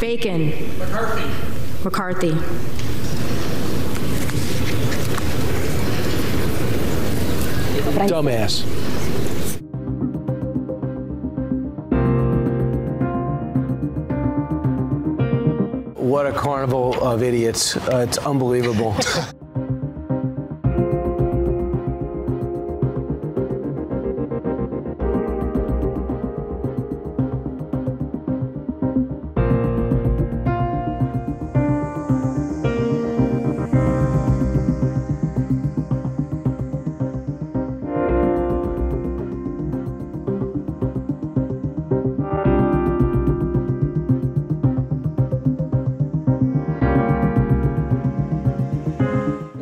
Bacon. McCarthy. McCarthy. Dumbass. What a carnival of idiots. Uh, it's unbelievable.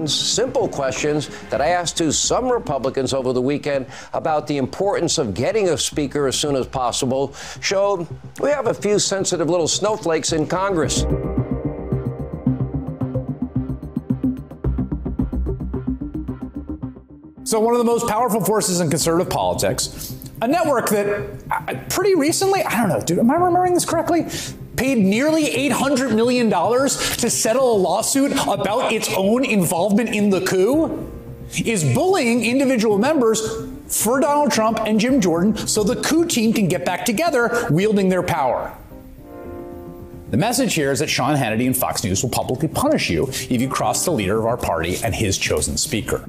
simple questions that I asked to some Republicans over the weekend about the importance of getting a speaker as soon as possible showed we have a few sensitive little snowflakes in Congress. So, one of the most powerful forces in conservative politics, a network that uh, pretty recently, I don't know, dude, am I remembering this correctly? Paid nearly $800 million to settle a lawsuit about its own involvement in the coup, is bullying individual members for Donald Trump and Jim Jordan so the coup team can get back together wielding their power. The message here is that Sean Hannity and Fox News will publicly punish you if you cross the leader of our party and his chosen speaker.